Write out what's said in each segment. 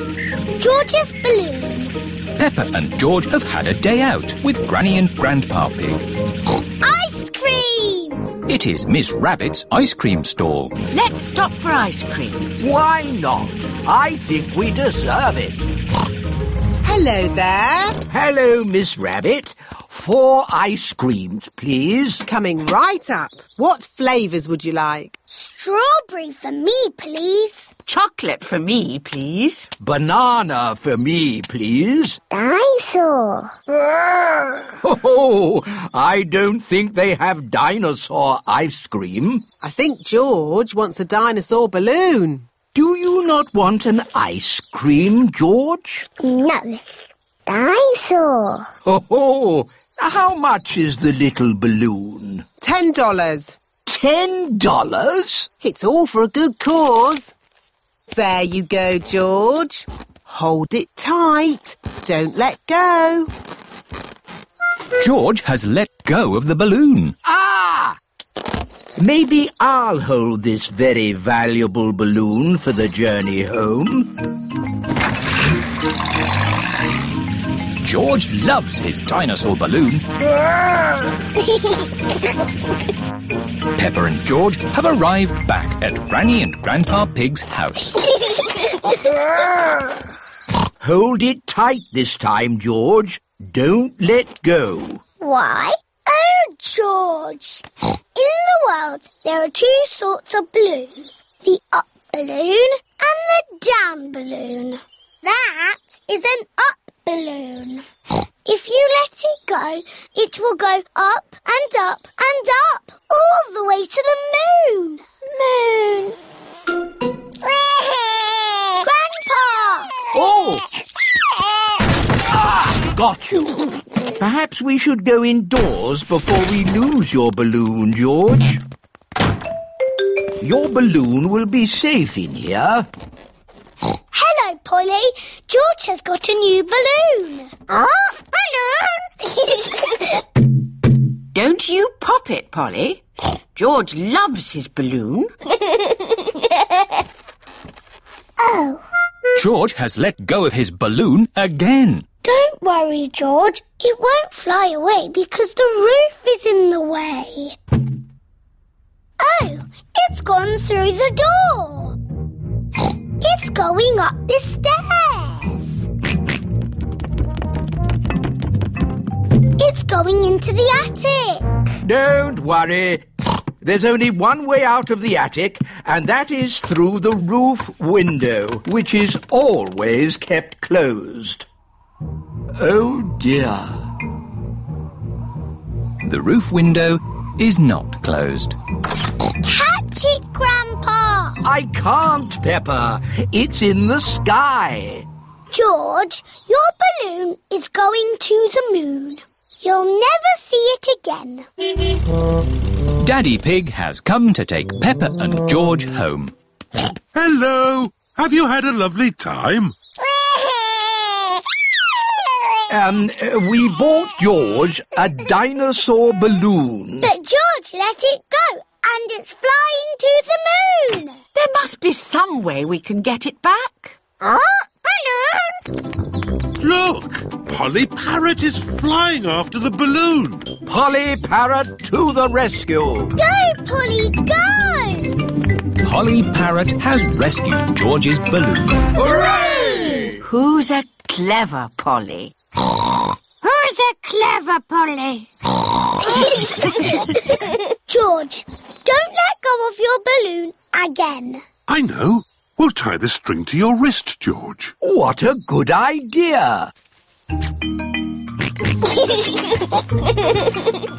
George's balloon. Peppa and George have had a day out with Granny and Grandpa Pig. Ice cream! It is Miss Rabbit's ice cream stall. Let's stop for ice cream. Why not? I think we deserve it. Hello there. Hello, Miss Rabbit. Four ice creams, please. Coming right up. What flavours would you like? Strawberry for me, please. Chocolate for me, please. Banana for me, please. Dinosaur. Oh, I don't think they have dinosaur ice cream. I think George wants a dinosaur balloon. Do you not want an ice cream, George? No. Dinosaur. Oh, how much is the little balloon? Ten dollars. Ten dollars? It's all for a good cause. There you go, George. Hold it tight. Don't let go. George has let go of the balloon. Ah! Maybe I'll hold this very valuable balloon for the journey home. George loves his dinosaur balloon. Peppa and George have arrived back at Granny and Grandpa Pig's house. Hold it tight this time, George. Don't let go. Why? Oh, George. In the world, there are two sorts of balloons. The up balloon and the down balloon. That is an up balloon. If you let it go, it will go up and up and up, all the way to the moon. Moon. Grandpa! Oh! Ah, got you. Perhaps we should go indoors before we lose your balloon, George. Your balloon will be safe in here. Hello, Polly. George has got a new balloon. Ah, balloon! Don't you pop it, Polly. George loves his balloon. oh. George has let go of his balloon again. Don't worry, George. It won't fly away because the roof is in the way. Oh, it's gone through the door. It's going up the stairs. It's going into the attic. Don't worry. There's only one way out of the attic, and that is through the roof window, which is always kept closed. Oh dear. The roof window is not closed. Catch it, Grandpa! I can't, Peppa. It's in the sky. George, your balloon is going to the moon. You'll never see it again. Daddy Pig has come to take Peppa and George home. Hello. Have you had a lovely time? Um, we bought George a dinosaur balloon. But George let it go, and it's flying to the moon. There must be some way we can get it back. Oh, balloon! Look, Polly Parrot is flying after the balloon. Polly Parrot to the rescue. Go, Polly, go! Polly Parrot has rescued George's balloon. Hooray! Who's a clever Polly? Who's a clever Polly? George, don't let go of your balloon again. I know. We'll tie the string to your wrist, George. What a good idea.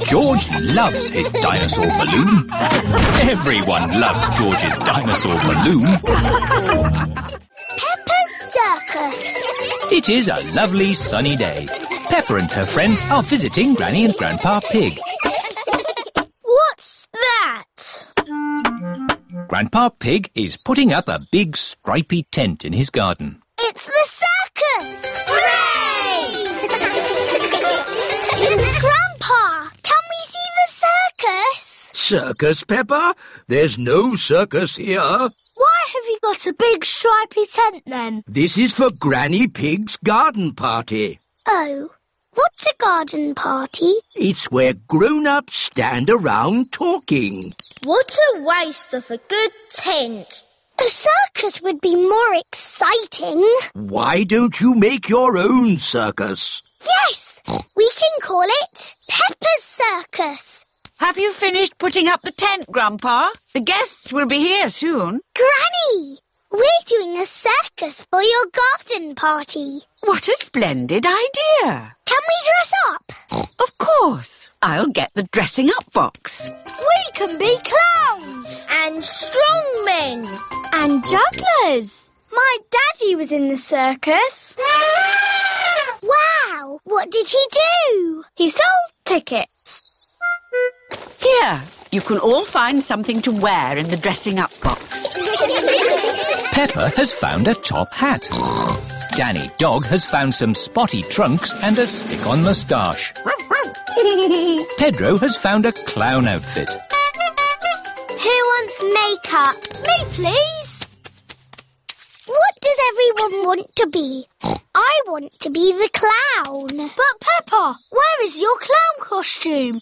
George loves his dinosaur balloon. Everyone loves George's dinosaur balloon. Peppa's Circus. It is a lovely sunny day. Peppa and her friends are visiting Granny and Grandpa Pig. Grandpa Pig is putting up a big stripy tent in his garden. It's the circus! Hooray! Grandpa, can we see the circus? Circus, Peppa? There's no circus here. Why have you got a big stripy tent then? This is for Granny Pig's garden party. Oh, what's a garden party? It's where grown-ups stand around talking. What a waste of a good tent. A circus would be more exciting. Why don't you make your own circus? Yes, we can call it Peppa's Circus. Have you finished putting up the tent, Grandpa? The guests will be here soon. Granny, we're doing a circus for your garden party. What a splendid idea. Can we dress up? Of course. I'll get the dressing up box. We can be clowns and strongmen and jugglers. My daddy was in the circus. wow, what did he do? He sold tickets. Here, you can all find something to wear in the dressing up box. Peppa has found a top hat. Danny Dog has found some spotty trunks and a stick-on moustache. Pedro has found a clown outfit. Who wants makeup? Me, please. What does everyone want to be? I want to be the clown. But Peppa, where is your clown costume?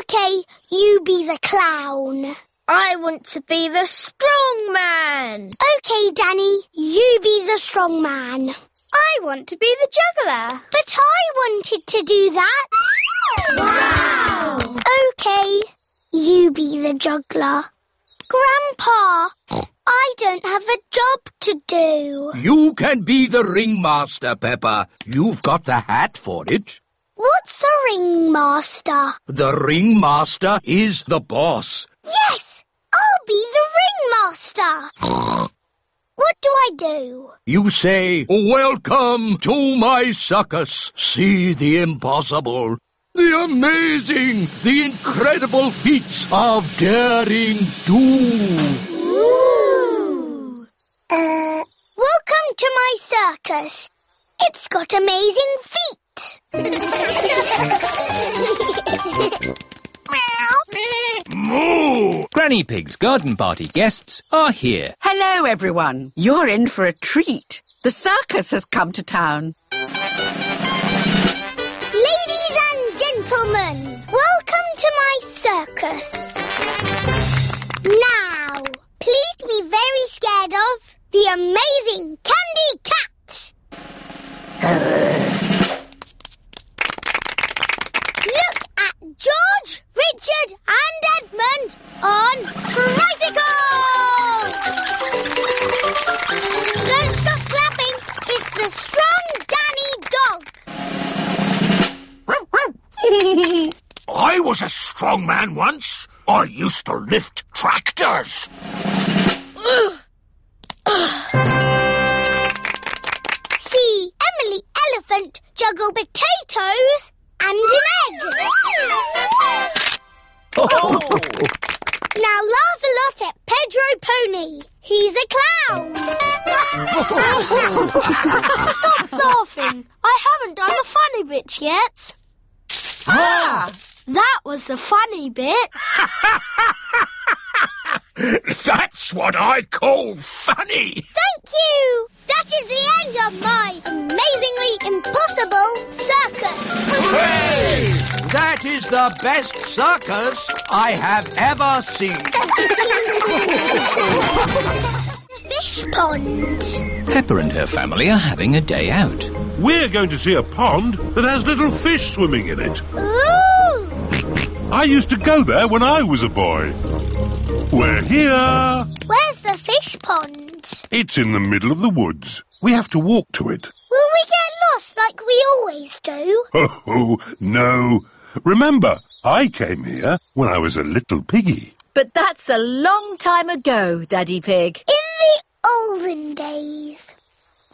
Okay, you be the clown. I want to be the strong man. Okay, Danny, you be the strong man. I want to be the juggler. But I wanted to do that. Wow! Okay, you be the juggler. Grandpa, I don't have a job to do. You can be the ringmaster, Peppa. You've got the hat for it. What's a ringmaster? The ringmaster is the boss. Yes, I'll be the ringmaster. What do I do? You say, Welcome to my circus. See the impossible, the amazing, the incredible feats of daring do. Ooh. Uh, welcome to my circus. It's got amazing feet. Moo! Granny Pig's garden party guests are here. Hello, everyone. You're in for a treat. The circus has come to town. Was a strong man once. I used to lift tractors. See Emily Elephant juggle potatoes and an egg. Now laugh a lot at Pedro Pony. He's a clown. Stop laughing. I haven't done the funny bit yet. Ah! That was the funny bit. That's what I call funny. Thank you. That is the end of my amazingly impossible circus. That is the best circus I have ever seen. Fish pond. Peppa and her family are having a day out. We're going to see a pond that has little fish swimming in it. Oh, Ooh. I used to go there when I was a boy. We're here. Where's the fish pond? It's in the middle of the woods. We have to walk to it. Will we get lost like we always do? Oh, no. Remember, I came here when I was a little piggy. But that's a long time ago, Daddy Pig. In the olden days.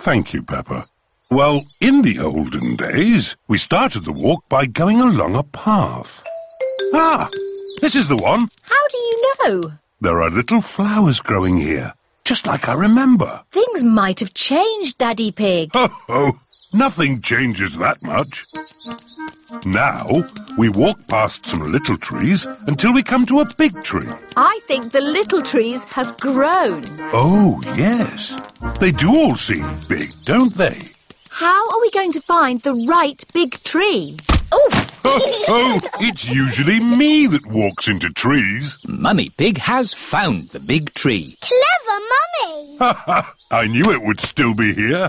Thank you, Peppa. Well, in the olden days, we started the walk by going along a path. Ah, this is the one. How do you know? There are little flowers growing here, just like I remember. Things might have changed, Daddy Pig. Ho, ho. Nothing changes that much. Now, we walk past some little trees until we come to a big tree. I think the little trees have grown. Oh, yes. They do all seem big, don't they? How are we going to find the right big tree? Oh! Oh, oh, it's usually me that walks into trees. Mummy Pig has found the big tree. Clever Mummy. Ha ha! I knew it would still be here.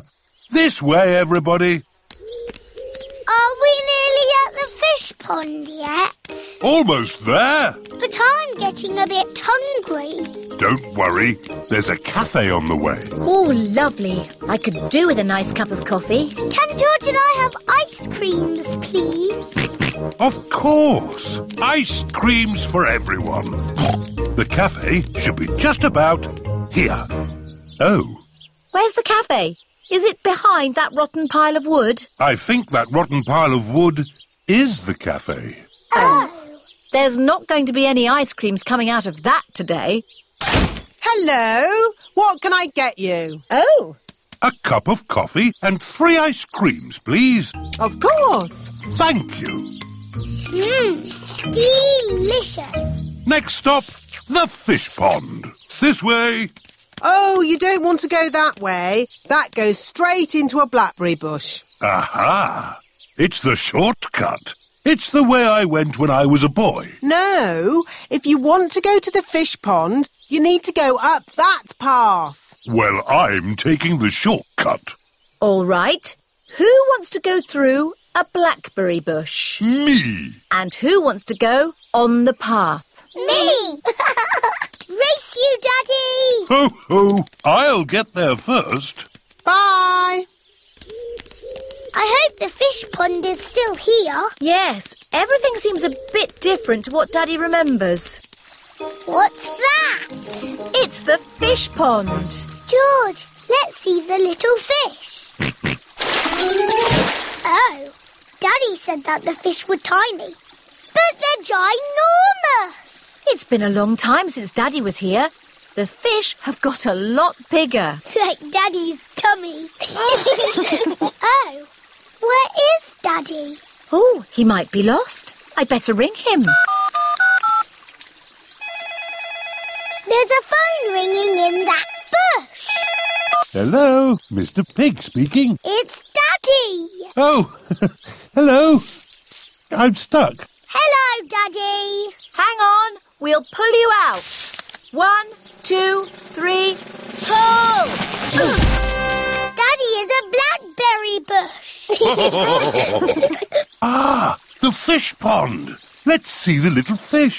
This way, everybody. Are we nearly at the fish pond yet? Almost there. But I'm getting a bit hungry. Don't worry, there's a cafe on the way. Oh, lovely. I could do with a nice cup of coffee. Can George and I have ice creams, please? Of course, ice creams for everyone. The cafe should be just about here. Oh, Where's the cafe? Is it behind that rotten pile of wood? I think that rotten pile of wood is the cafe. Oh. There's not going to be any ice creams coming out of that today. Hello, what can I get you? Oh, A cup of coffee and three ice creams, please. Of course. Thank you. Mmm, delicious. Next stop, the fish pond. This way. Oh, you don't want to go that way. That goes straight into a blackberry bush. Aha! It's the shortcut. It's the way I went when I was a boy. No, if you want to go to the fish pond, you need to go up that path. Well, I'm taking the shortcut. all right. Who wants to go through a blackberry bush? Me. And who wants to go on the path? Me. Race you, Daddy. Ho, ho. I'll get there first. Bye. I hope the fish pond is still here. Yes, everything seems a bit different to what Daddy remembers. What's that? It's the fish pond. George, let's see the little fish. oh, Daddy said that the fish were tiny, but they're ginormous. It's been a long time since Daddy was here. The fish have got a lot bigger. Like Daddy's tummy. oh, where is Daddy? Oh, he might be lost. I'd better ring him. There's a phone ringing in that bush. Hello, Mr. Pig speaking. It's Daddy. Oh, hello. I'm stuck. Hello, Daddy. Hang on, we'll pull you out. One, two, three, pull! Daddy is a blackberry bush. Ah, the fish pond. Let's see the little fish.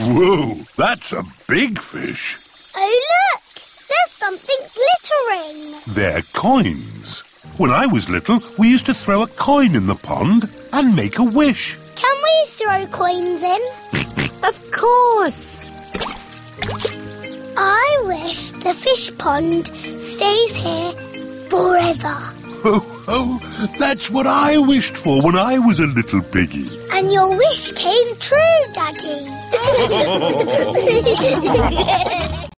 Whoa, that's a big fish. oh, look. There's something glittering. They're coins. When I was little, we used to throw a coin in the pond and make a wish. Can we throw coins in? Of course. I wish the fish pond stays here forever. Oh, oh, that's what I wished for when I was a little piggy. And your wish came true, Daddy.